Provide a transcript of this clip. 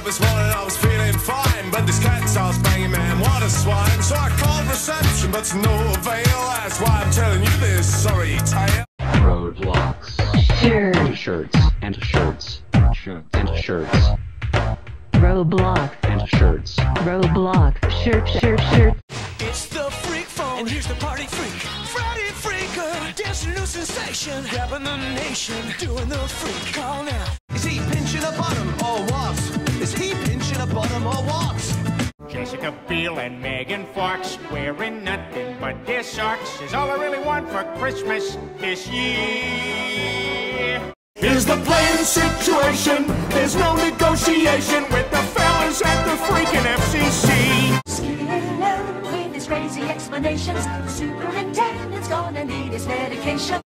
up this morning, I was feeling fine. But this cat starts banging, man, what a swine. So I called reception, but to no avail. That's why I'm telling you this sorry tale. roadblocks, Shirt. shirts, and shirts, shirts, and shirts, Roblox. and shirts. Roblox. Shirt. Shirt. Shirt. It's the freak phone, and here's the party freak. Friday freaker, dancing new sensation, grabbing the nation, doing the freak call now. Pinching a or what? Jessica Biel and Megan Fox wearing nothing but their socks is all I really want for Christmas this year. Here's the plain situation. There's no negotiation with the fellas at the freaking FCC. Scared with his crazy explanations. The superintendent's gonna need his medication.